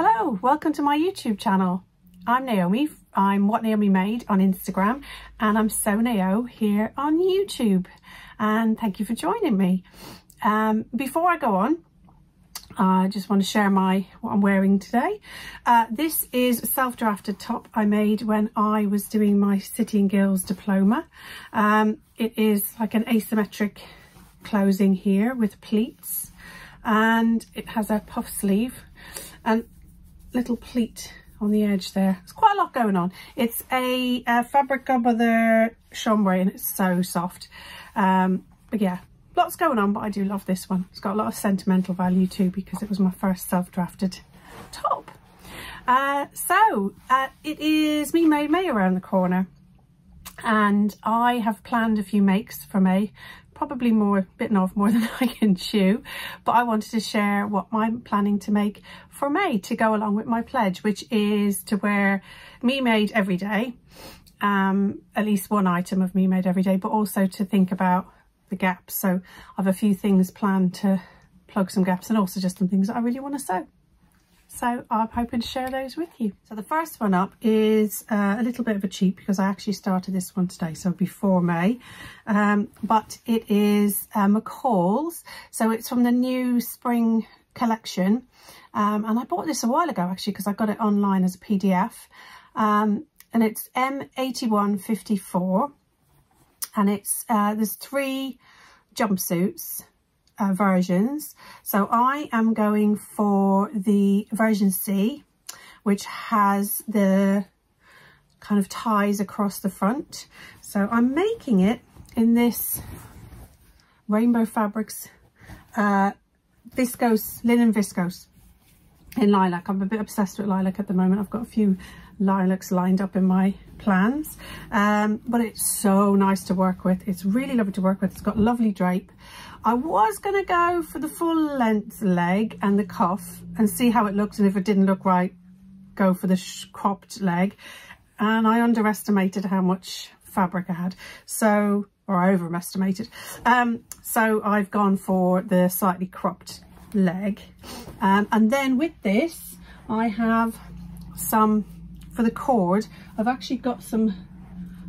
Hello, welcome to my YouTube channel. I'm Naomi, I'm What Naomi Made on Instagram and I'm SewNao here on YouTube and thank you for joining me. Um, before I go on, I just want to share my what I'm wearing today. Uh, this is a self-drafted top I made when I was doing my City and Guilds diploma. Um, it is like an asymmetric closing here with pleats and it has a puff sleeve and little pleat on the edge there. It's quite a lot going on. It's a, a fabric Godmother chambray and it's so soft. Um, but yeah, lots going on, but I do love this one. It's got a lot of sentimental value too because it was my first self-drafted top. Uh, so uh, it is Me Made May around the corner and I have planned a few makes for May probably more bitten off more than I can chew but I wanted to share what I'm planning to make for May to go along with my pledge which is to wear me made every day um, at least one item of me made every day but also to think about the gaps. So I have a few things planned to plug some gaps and also just some things that I really want to sew so I'm hoping to share those with you. So the first one up is uh, a little bit of a cheat because I actually started this one today, so before May. Um, but it is uh, McCall's. So it's from the new spring collection. Um, and I bought this a while ago actually because I got it online as a PDF. Um, and it's M8154. And it's uh, there's three jumpsuits uh, versions. So I am going for the version C, which has the kind of ties across the front. So I'm making it in this Rainbow Fabrics uh, viscose, linen viscose in lilac. I'm a bit obsessed with lilac at the moment. I've got a few lilacs lined up in my plans um, but it's so nice to work with it's really lovely to work with it's got lovely drape I was going to go for the full length leg and the cuff and see how it looked. and if it didn't look right go for the cropped leg. And I underestimated how much fabric I had. So or I overestimated. Um, so I've gone for the slightly cropped leg. Um, and then with this I have some for the cord I've actually got some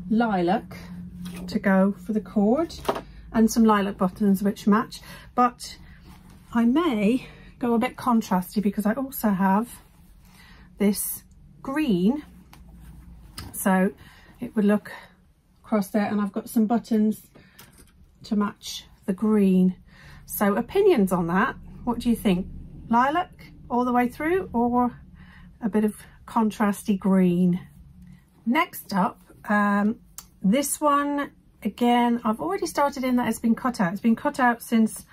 lilac to go for the cord and some lilac buttons which match. But I may go a bit contrasty because I also have this green. So it would look across there and I've got some buttons to match the green. So opinions on that. What do you think? Lilac all the way through or a bit of contrasty green? Next up um, this one again, I've already started in that it's been cut out. It's been cut out since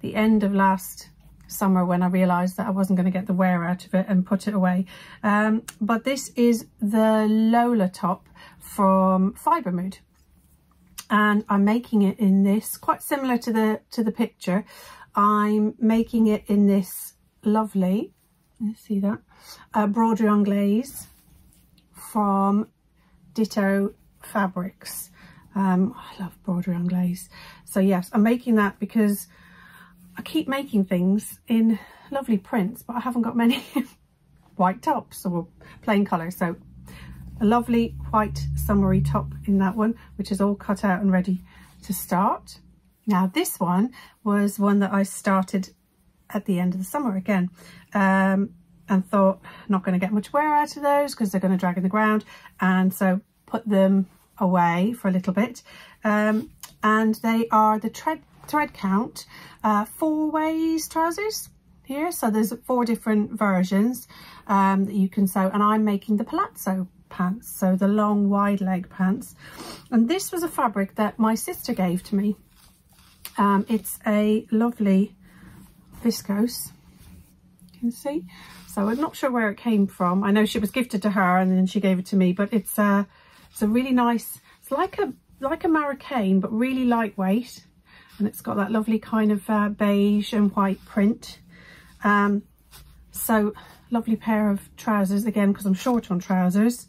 the end of last summer when I realised that I wasn't going to get the wear out of it and put it away. Um, but this is the Lola top from Fibre Mood. And I'm making it in this, quite similar to the to the picture. I'm making it in this lovely, you see that, uh, broderie anglaise from Ditto Fabrics. Um, I love broderie anglaise. So yes, I'm making that because I keep making things in lovely prints, but I haven't got many white tops or plain colour. So a lovely white summery top in that one, which is all cut out and ready to start. Now this one was one that I started at the end of the summer again um, and thought not going to get much wear out of those because they're going to drag in the ground and so put them away for a little bit. Um, and they are the thread, thread count uh, four ways trousers here. So there's four different versions um, that you can sew. And I'm making the palazzo pants so the long wide leg pants. And this was a fabric that my sister gave to me. Um, it's a lovely viscose. You can see? So I'm not sure where it came from. I know she was gifted to her and then she gave it to me but it's uh it's a really nice, it's like a like a Marocaine, but really lightweight. And it's got that lovely kind of uh, beige and white print. Um, so lovely pair of trousers again, because I'm short on trousers.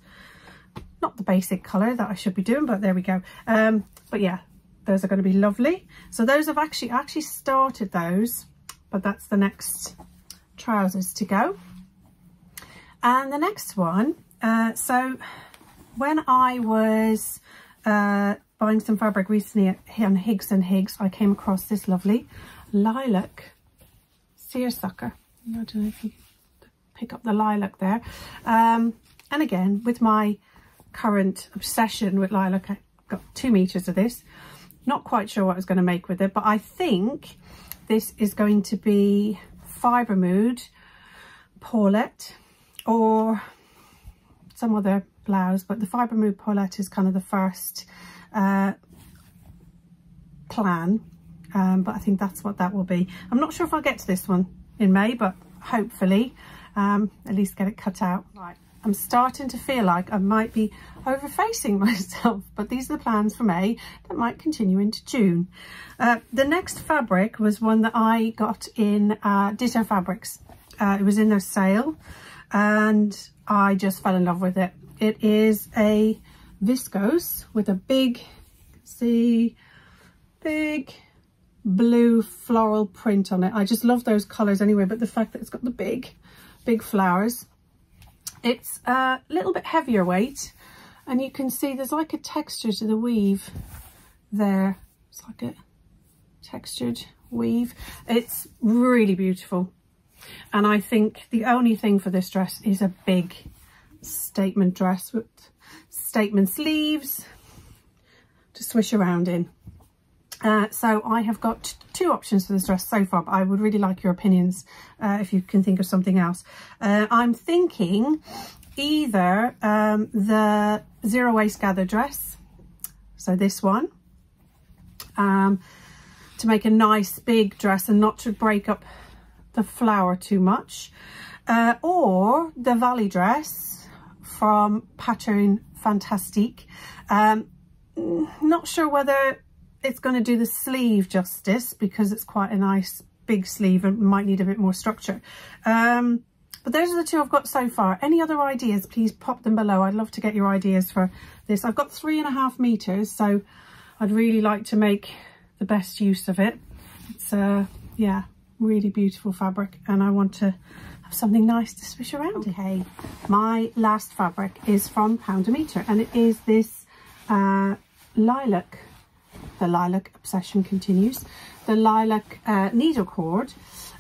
Not the basic colour that I should be doing, but there we go. Um, but yeah, those are going to be lovely. So those have actually actually started those, but that's the next trousers to go. And the next one, uh, so when I was uh, buying some fabric recently on Higgs and Higgs, I came across this lovely lilac seersucker. I don't know if you pick up the lilac there. Um, and again, with my current obsession with lilac, I got two meters of this. Not quite sure what I was going to make with it, but I think this is going to be Fibre Mood Paulette or some other blouse, but the Fibre Mood Paulette is kind of the first uh, plan, um, but I think that's what that will be. I'm not sure if I'll get to this one in May, but hopefully um, at least get it cut out. Right, I'm starting to feel like I might be overfacing myself, but these are the plans for May that might continue into June. Uh, the next fabric was one that I got in uh, Ditto Fabrics. Uh, it was in their sale and I just fell in love with it. It is a viscose with a big, see, big blue floral print on it. I just love those colours anyway, but the fact that it's got the big, big flowers. It's a little bit heavier weight and you can see there's like a texture to the weave there. It's like a textured weave. It's really beautiful. And I think the only thing for this dress is a big statement dress with statement sleeves to swish around in. Uh, so I have got two options for this dress so far, but I would really like your opinions uh, if you can think of something else. Uh, I'm thinking either um, the zero waste gather dress, so this one, um, to make a nice big dress and not to break up the flower too much, uh, or the Vali dress from Pattern Fantastique. Um, not sure whether it's going to do the sleeve justice because it's quite a nice big sleeve and might need a bit more structure. Um, but those are the two I've got so far. Any other ideas, please pop them below. I'd love to get your ideas for this. I've got three and a half meters, so I'd really like to make the best use of it. It's, uh, yeah, really beautiful fabric and I want to have something nice to swish around okay. My last fabric is from Pound a Meter and it is this uh, lilac. The lilac obsession continues. The lilac uh, needle cord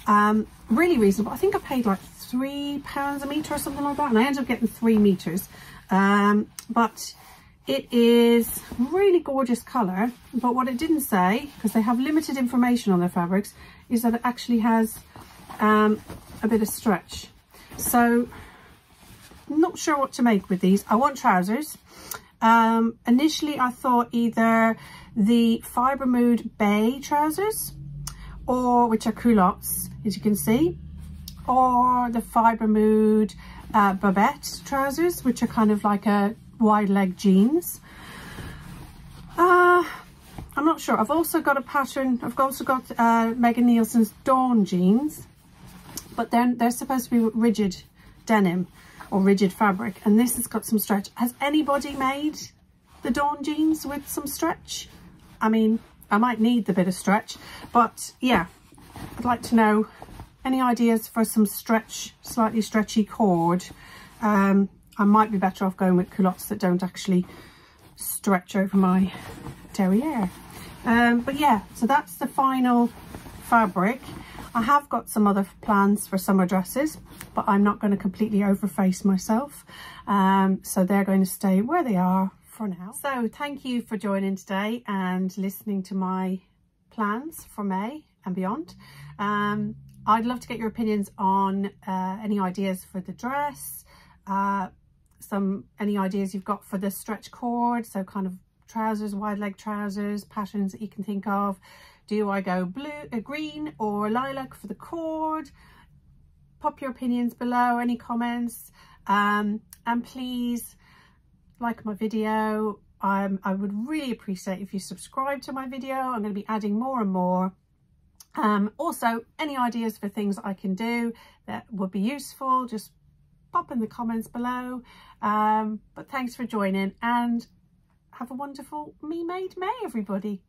um, really reasonable. I think I paid like three pounds a meter or something like that and I ended up getting three meters. Um, but it is really gorgeous colour but what it didn't say because they have limited information on their fabrics is that it actually has um, a bit of stretch. So not sure what to make with these. I want trousers. Um, initially I thought either the Fibre Mood Bay trousers or which are culottes as you can see or the Fibre Mood uh, Babette trousers which are kind of like a wide leg jeans. Uh, I'm not sure. I've also got a pattern. I've also got uh, Megan Nielsen's Dawn jeans, but then they're supposed to be rigid denim or rigid fabric. And this has got some stretch. Has anybody made the Dawn jeans with some stretch? I mean, I might need the bit of stretch, but yeah, I'd like to know any ideas for some stretch, slightly stretchy cord. Um, I might be better off going with culottes that don't actually stretch over my derriere. Um, but yeah, so that's the final fabric. I have got some other plans for summer dresses, but I'm not going to completely overface myself. Um, so they're going to stay where they are for now. So thank you for joining today and listening to my plans for May and beyond. Um, I'd love to get your opinions on uh, any ideas for the dress, uh, some any ideas you've got for the stretch cord, so kind of trousers, wide leg trousers, patterns that you can think of. Do I go blue, uh, green or lilac for the cord? Pop your opinions below, any comments. Um, and please like my video. Um, I would really appreciate if you subscribe to my video. I'm going to be adding more and more. Um, also, any ideas for things I can do that would be useful, just pop in the comments below. Um, but thanks for joining and have a wonderful Me Made May, everybody.